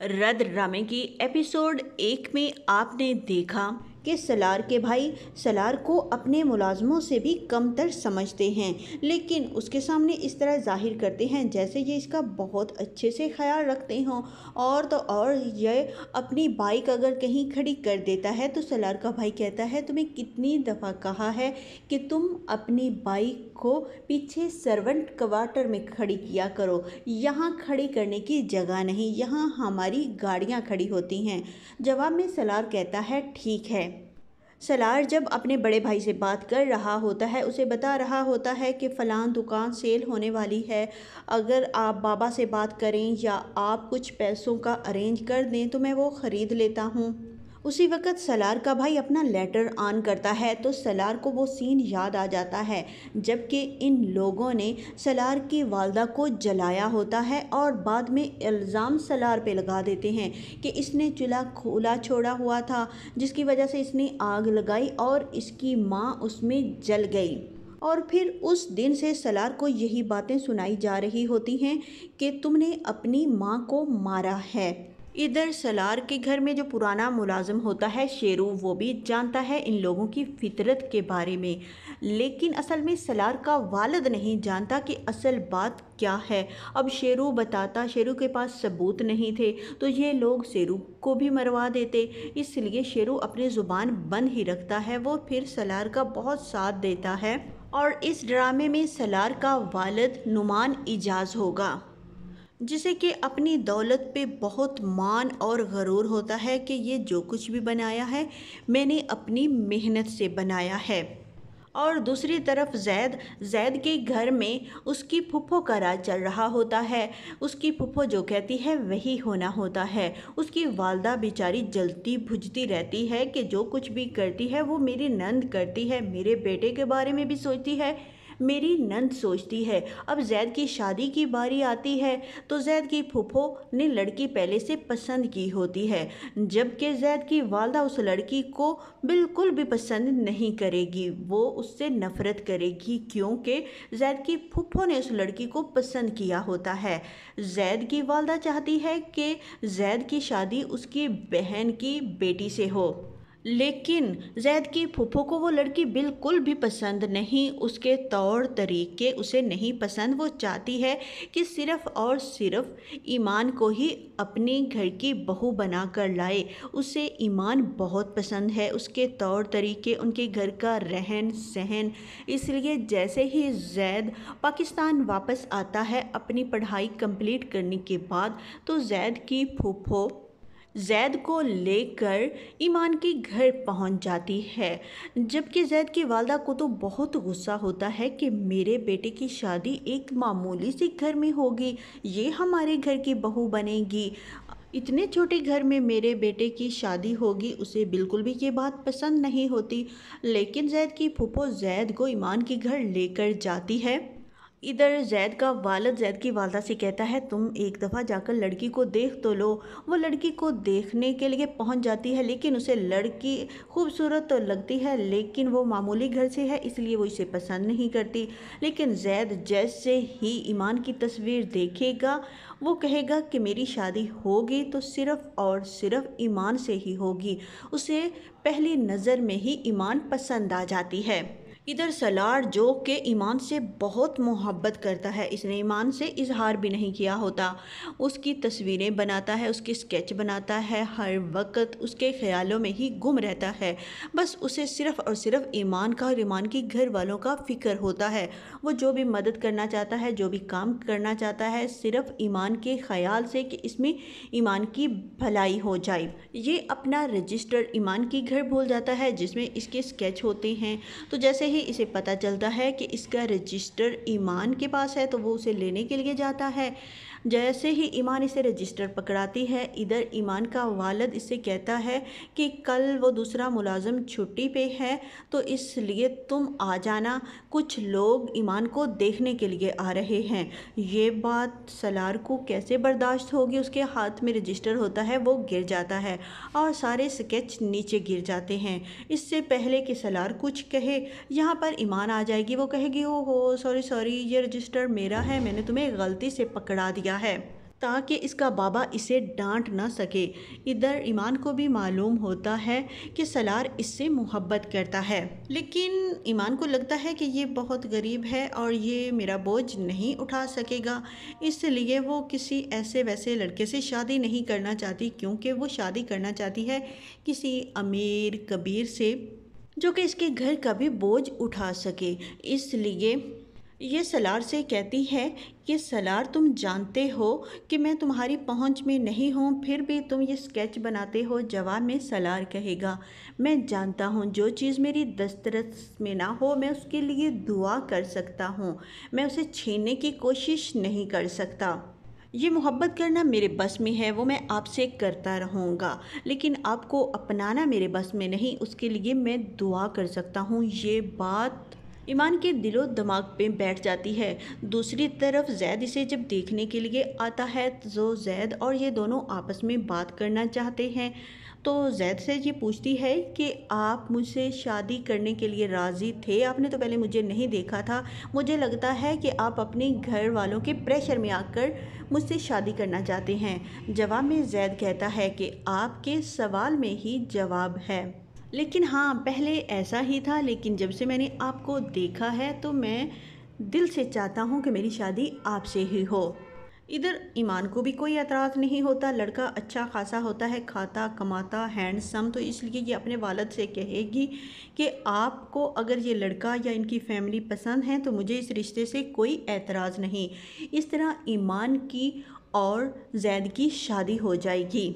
رد ڈرامے کی ایپیسوڈ ایک میں آپ نے دیکھا کہ سلار کے بھائی سلار کو اپنے ملازموں سے بھی کم تر سمجھتے ہیں، لیکن اس کے سامنے اس طرح ظاہر کرتے ہیں جیسے یہ اس کا بہت اچھے سے خیال رکھتے ہوں۔ اور تو اور، یہ اپنی بائک اگر کہیں کھڑی کر دیتا ہے تو سلار کا بھائی کہتا ہے، تمہیں کتنی دفعہ کہا ہے کہ تم اپنی بائک کو پیچھے سرونٹ کوارٹر میں کھڑی کیا کرو۔ یہاں کھڑی کرنے کی جگہ نہیں، یہاں ہماری گاڑیاں کھڑی ہوتی ہیں۔ جواب میں سلار کہتا ہے، ٹھیک ہے۔ سلار جب اپنے بڑے بھائی سے بات کر رہا ہوتا ہے، اسے بتا رہا ہوتا ہے کہ فلاں دکان سیل ہونے والی ہے۔ اگر آپ بابا سے بات کریں یا آپ کچھ پیسوں کا ارینج کر دیں تو میں وہ خرید لیتا ہوں۔ اسی وقت سلار کا بھائی اپنا لیٹر آن کرتا ہے تو سلار کو وہ سین یاد آ جاتا ہے جبکہ ان لوگوں نے سلار کی والدہ کو جلایا ہوتا ہے اور بعد میں الزام سلار پہ لگا دیتے ہیں کہ اس نے چولہا کھولا چھوڑا ہوا تھا، جس کی وجہ سے اس نے آگ لگائی اور اس کی ماں اس میں جل گئی۔ اور پھر اس دن سے سلار کو یہی باتیں سنائی جا رہی ہوتی ہیں کہ تم نے اپنی ماں کو مارا ہے۔ ادھر سلار کے گھر میں جو پرانا ملازم ہوتا ہے، شیرو، وہ بھی جانتا ہے ان لوگوں کی فطرت کے بارے میں۔ لیکن اصل میں سلار کا والد نہیں، جانتا کہ اصل بات کیا ہے۔ اب شیرو بتاتا، شیرو کے پاس ثبوت نہیں تھے، تو یہ لوگ شیرو کو بھی مروا دیتے۔ اس لیے شیرو اپنی زبان بند ہی رکھتا ہے، وہ پھر سلار کا بہت ساتھ دیتا ہے۔ اور اس ڈرامے میں سلار کا والد نمان اجاز ہوگا۔ جسے کہ اپنی دولت پہ بہت مان اور غرور ہوتا ہے کہ یہ جو کچھ بھی بنایا ہے، میں نے اپنی محنت سے بنایا ہے۔ اور دوسری طرف زید زید کے گھر میں اس کی پھپھو کا راج چل رہا ہوتا ہے۔ اس کی پھپھو جو کہتی ہے، وہی ہونا ہوتا ہے۔ اس کی والدہ بیچاری جلتی بھجتی رہتی ہے کہ جو کچھ بھی کرتی ہے، وہ میری نند کرتی ہے، میرے بیٹے کے بارے میں بھی سوچتی ہے۔ میری نند سوچتی ہے، اب زید کی شادی کی باری آتی ہے۔ تو زید کی پھوپھو نے لڑکی پہلے سے پسند کی ہوتی ہے، جبکہ زید کی والدہ اس لڑکی کو بالکل بھی پسند نہیں کرے گی۔ وہ اس سے نفرت کرے گی، کیونکہ زید کی پھوپھو نے اس لڑکی کو پسند کیا ہوتا ہے۔ زید کی والدہ چاہتی ہے کہ زید کی شادی اس کی بہن کی بیٹی سے ہو۔ لیکن زید کی پھوپھو کو وہ لڑکی بالکل بھی پسند نہیں، اس کے طور طریقے اسے نہیں پسند۔ وہ چاہتی ہے کہ صرف اور صرف ایمان کو ہی اپنے گھر کی بہو بنا کر لائے۔ اسے ایمان بہت پسند ہے۔ اس کے طور طریقے، ان کے گھر کا رہن سہن۔ اس لیے جیسے ہی زید پاکستان واپس آتا ہے اپنی پڑھائی کمپلیٹ کرنے کے بعد، تو زید کی پھوپھو زید کو لے کر ایمان کے گھر پہنچ جاتی ہے۔ جبکہ زید کی والدہ کو تو بہت غصہ ہوتا ہے کہ میرے بیٹے کی شادی ایک معمولی سی گھر میں ہوگی، یہ ہمارے گھر کی بہو بنے گی۔ اتنے چھوٹے گھر میں میرے بیٹے کی شادی ہوگی، اسے بالکل بھی یہ بات پسند نہیں ہوتی۔ لیکن زید کی پھپھو زید کو ایمان کے گھر لے کر جاتی ہے۔ ادھر زید کا والد زید کی والدہ سے کہتا ہے، تم ایک دفعہ جا کر لڑکی کو دیکھ تو لو۔ وہ لڑکی کو دیکھنے کے لیے پہنچ جاتی ہے، لیکن اسے لڑکی خوبصورت تو لگتی ہے، لیکن وہ معمولی گھر سے ہے، اس لیے وہ اسے پسند نہیں کرتی۔ لیکن زید جیسے ہی ایمان کی تصویر دیکھے گا، وہ کہے گا کہ میری شادی ہوگی تو صرف اور صرف ایمان سے ہی ہوگی۔ اسے پہلی نظر میں ہی ایمان پسند آ جاتی ہے۔ ادھر سلار جو کہ ایمان سے بہت محبت کرتا ہے، اس نے ایمان سے اظہار بھی نہیں کیا ہوتا۔ اس کی تصویریں بناتا ہے، اس کی اسکیچ بناتا ہے، ہر وقت اس کے خیالوں میں ہی گم رہتا ہے۔ بس اسے صرف اور صرف ایمان کا اور ایمان کی گھر والوں کا فکر ہوتا ہے۔ وہ جو بھی مدد کرنا چاہتا ہے، جو بھی کام کرنا چاہتا ہے، صرف ایمان کے خیال سے کہ اس میں ایمان کی بھلائی ہو جائے۔ یہ اپنا رجسٹر ایمان کی گھر بھول جاتا ہے، جس میں اس کے اسکیچ ہوتے ہیں۔ تو جیسے ہی اسے پتہ چلتا ہے کہ اس کا رجسٹر ایمان کے پاس ہے تو وہ اسے لینے کے لیے جاتا ہے۔ جیسے ہی ایمان اسے رجسٹر پکڑاتی ہے، ادھر ایمان کا والد اسے کہتا ہے کہ کل وہ دوسرا ملازم چھٹی پہ ہے، تو اس لیے تم آ جانا۔ کچھ لوگ ایمان کو دیکھنے کے لیے آ رہے ہیں۔ یہ بات سلار کو کیسے برداشت ہوگی؟ اس کے ہاتھ میں رجسٹر ہوتا ہے، وہ گر جاتا ہے اور سارے سکیچ نیچے گر جاتے ہیں۔ اس سے پہلے کہ سلار کچھ کہے، یہاں پر ایمان آ جائے گی۔ وہ کہے گی او ہو سوری سوری، یہ رجسٹر میرا ہے، میں نے تمہیں غلطی سے پکڑا دیا۔ ہے تاکہ اس کا بابا اسے ڈانٹ نہ سکے۔ ادھر ایمان کو بھی معلوم ہوتا ہے کہ سلار اس سے محبت کرتا ہے۔ لیکن ایمان کو لگتا ہے کہ یہ بہت غریب ہے اور یہ میرا بوجھ نہیں اٹھا سکے گا۔ اس لیے وہ کسی ایسے ویسے لڑکے سے شادی نہیں کرنا چاہتی، کیونکہ وہ شادی کرنا چاہتی ہے کسی امیر کبیر سے، جو کہ اس کے گھر کا بھی بوجھ اٹھا سکے۔ اس لیے یہ سلار سے کہتی ہے کہ سلار تم جانتے ہو کہ میں تمہاری پہنچ میں نہیں ہوں، پھر بھی تم یہ سکیچ بناتے ہو جواب میں سلار کہے گا، میں جانتا ہوں جو چیز میری دسترس میں نہ ہو، میں اس کے لیے دعا کر سکتا ہوں، میں اسے چھیننے کی کوشش نہیں کر سکتا۔ یہ محبت کرنا میرے بس میں ہے، وہ میں آپ سے کرتا رہوں گا، لیکن آپ کو اپنانا میرے بس میں نہیں، اس کے لیے میں دعا کر سکتا ہوں۔ یہ بات ایمان کے دل و دماغ پہ بیٹھ جاتی ہے۔ دوسری طرف زید اسے جب دیکھنے کے لیے آتا ہے تو زید اور یہ دونوں آپس میں بات کرنا چاہتے ہیں۔ تو زید سے یہ پوچھتی ہے کہ آپ مجھ سے شادی کرنے کے لیے راضی تھے؟ آپ نے تو پہلے مجھے نہیں دیکھا تھا۔ مجھے لگتا ہے کہ آپ اپنے گھر والوں کے پریشر میں آ کر مجھ سے شادی کرنا چاہتے ہیں۔ جواب میں زید کہتا ہے کہ آپ کے سوال میں ہی جواب ہے۔ لیکن ہاں پہلے ایسا ہی تھا، لیکن جب سے میں نے آپ کو دیکھا ہے تو میں دل سے چاہتا ہوں کہ میری شادی آپ سے ہی ہو۔ ادھر ایمان کو بھی کوئی اعتراض نہیں ہوتا، لڑکا اچھا خاصا ہوتا ہے، کھاتا، کماتا، ہینڈسم، تو اس لیے یہ اپنے والد سے کہے گی کہ آپ کو اگر یہ لڑکا یا ان کی فیملی پسند ہے تو مجھے اس رشتے سے کوئی اعتراض نہیں۔ اس طرح ایمان کی اور زید کی شادی ہو جائے گی۔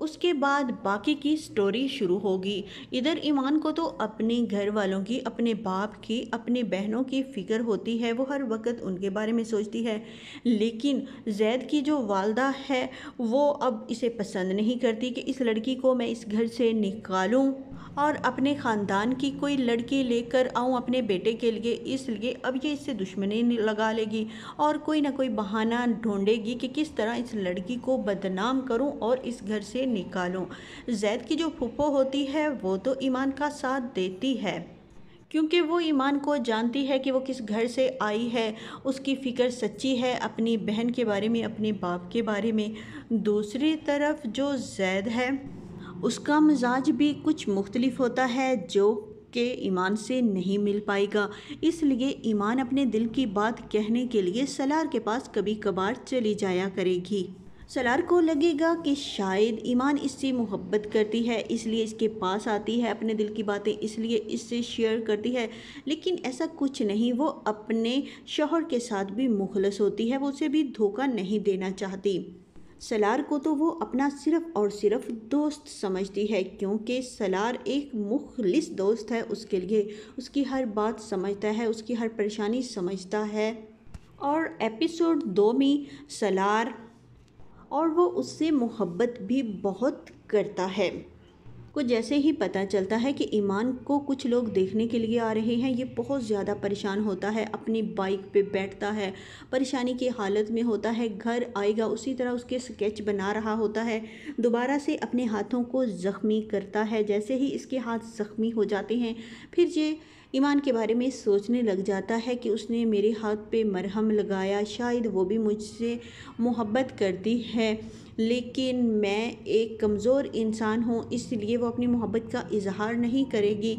اس کے بعد باقی کی سٹوری شروع ہوگی۔ ادھر ایمان کو تو اپنے گھر والوں کی، اپنے باپ کی، اپنے بہنوں کی فکر ہوتی ہے، وہ ہر وقت ان کے بارے میں سوچتی ہے۔ لیکن زید کی جو والدہ ہے، وہ اب اسے پسند نہیں کرتی کہ اس لڑکی کو میں اس گھر سے نکالوں۔ اور اپنے خاندان کی کوئی لڑکی لے کر آؤں اپنے بیٹے کے لیے، اس لیے اب یہ اس سے دشمنی لگا لے گی اور کوئی نہ کوئی بہانہ ڈھونڈے گی کہ کس طرح اس لڑکی کو بدنام کروں اور اس گھر سے نکالوں۔ زید کی جو پھپھو ہوتی ہے، وہ تو ایمان کا ساتھ دیتی ہے۔ کیونکہ وہ ایمان کو جانتی ہے کہ وہ کس گھر سے آئی ہے، اس کی فکر سچی ہے اپنی بہن کے بارے میں، اپنے باپ کے بارے میں۔ دوسری طرف جو زید ہے اس کا مزاج بھی کچھ مختلف ہوتا ہے جو کہ ایمان سے نہیں مل پائے گا۔ اس لیے ایمان اپنے دل کی بات کہنے کے لیے سلار کے پاس کبھی کبھار چلی جایا کرے گی۔ سلار کو لگے گا کہ شاید ایمان اس سے محبت کرتی ہے، اس لیے اس کے پاس آتی ہے اپنے دل کی باتیں، اس لیے اس سے شیئر کرتی ہے۔ لیکن ایسا کچھ نہیں، وہ اپنے شوہر کے ساتھ بھی مخلص ہوتی ہے، وہ اسے بھی دھوکہ نہیں دینا چاہتی۔ سلار کو تو وہ اپنا صرف اور صرف دوست سمجھتی ہے، کیونکہ سلار ایک مخلص دوست ہے اس کے لیے۔ اس کی ہر بات سمجھتا ہے، اس کی ہر پریشانی سمجھتا ہے۔ اور ایپیسوڈ دو میں سلار اور وہ اس سے محبت بھی بہت کرتا ہے۔ کو جیسے ہی پتہ چلتا ہے کہ ایمان کو کچھ لوگ دیکھنے کے لیے آ رہے ہیں، یہ بہت زیادہ پریشان ہوتا ہے، اپنی بائک پہ بیٹھتا ہے، پریشانی کی حالت میں ہوتا ہے، گھر آئے گا، اسی طرح اس کے سکیچ بنا رہا ہوتا ہے۔ دوبارہ سے اپنے ہاتھوں کو زخمی کرتا ہے، جیسے ہی اس کے ہاتھ زخمی ہو جاتے ہیں۔ پھر یہ ایمان کے بارے میں سوچنے لگ جاتا ہے کہ اس نے میرے ہاتھ پہ مرہم لگایا، شاید وہ بھی مجھ سے محبت کرتی ہے۔ لیکن میں ایک کمزور انسان ہوں، اس لیے وہ اپنی محبت کا اظہار نہیں کرے گی۔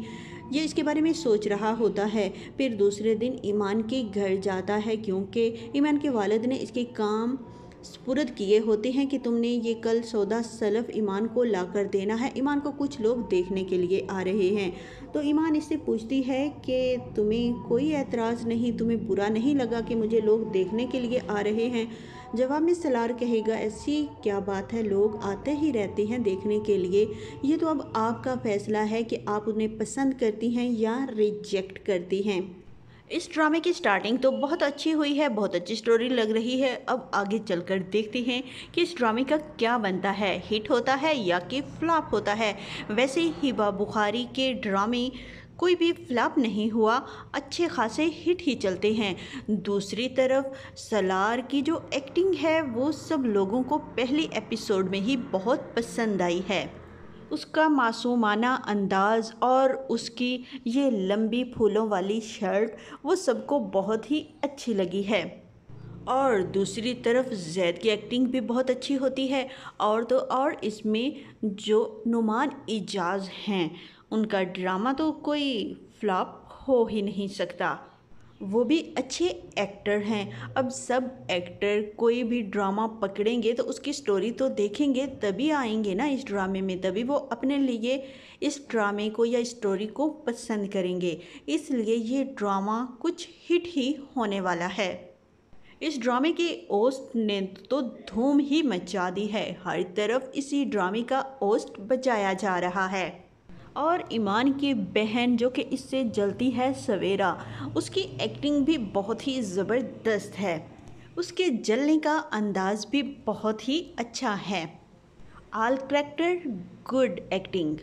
یہ اس کے بارے میں سوچ رہا ہوتا ہے۔ پھر دوسرے دن ایمان کے گھر جاتا ہے، کیونکہ ایمان کے والد نے اس کے کام سپرد کیے ہوتے ہیں کہ تم نے یہ کل سودا سلف ایمان کو لا کر دینا ہے، ایمان کو کچھ لوگ دیکھنے کے لیے آ رہے ہیں۔ تو ایمان اس سے پوچھتی ہے کہ تمہیں کوئی اعتراض نہیں، تمہیں برا نہیں لگا کہ مجھے لوگ دیکھنے کے لیے آ رہے ہیں؟ جواب میں سلار کہے گا، ایسی کیا بات ہے؟ لوگ آتے ہی رہتے ہیں دیکھنے کے لیے۔ یہ تو اب آپ کا فیصلہ ہے کہ آپ انہیں پسند کرتی ہیں یا ریجیکٹ کرتی ہیں۔ اس ڈرامے کی سٹارٹنگ تو بہت اچھی ہوئی ہے، بہت اچھی سٹوری لگ رہی ہے۔ اب آگے چل کر دیکھتے ہیں کہ اس ڈرامے کا کیا بنتا ہے ہٹ ہوتا ہے یا کہ فلاپ ہوتا ہے۔ ویسے ہی با بخاری کے ڈرامے کوئی بھی فلاپ نہیں ہوا، اچھے خاصے ہٹ ہی چلتے ہیں۔ دوسری طرف، سلار کی جو ایکٹنگ ہے، وہ سب لوگوں کو پہلی ایپیسوڈ میں ہی بہت پسند آئی ہے۔ اس کا معصومانہ انداز اور اس کی یہ لمبی پھولوں والی شرٹ وہ سب کو بہت ہی اچھی لگی ہے۔ اور دوسری طرف زید کی ایکٹنگ بھی بہت اچھی ہوتی ہے۔ اور تو اور اس میں جو نعمان اجاز ہیں، ان کا ڈرامہ تو کوئی فلاپ ہو ہی نہیں سکتا۔ وہ بھی اچھے ایکٹر ہیں۔ اب سب ایکٹر کوئی بھی ڈرامہ پکڑیں گے تو اس کی سٹوری تو دیکھیں گے، تبھی آئیں گے نا اس ڈرامے میں۔ تبھی وہ اپنے لیے اس ڈرامے کو یا اسٹوری کو پسند کریں گے۔ اس لیے یہ ڈرامہ کچھ ہٹ ہی ہونے والا ہے۔ اس ڈرامے کے اوسٹ نے تو دھوم ہی مچا دی ہے۔ ہر طرف اسی ڈرامے کا اوسٹ بچایا جا رہا ہے۔ اور ایمان کی بہن جو کہ اس سے جلتی ہے سویرا، اس کی ایکٹنگ بھی بہت ہی زبردست ہے۔ اس کے جلنے کا انداز بھی بہت ہی اچھا ہے۔ آل کریکٹر گڈ ایکٹنگ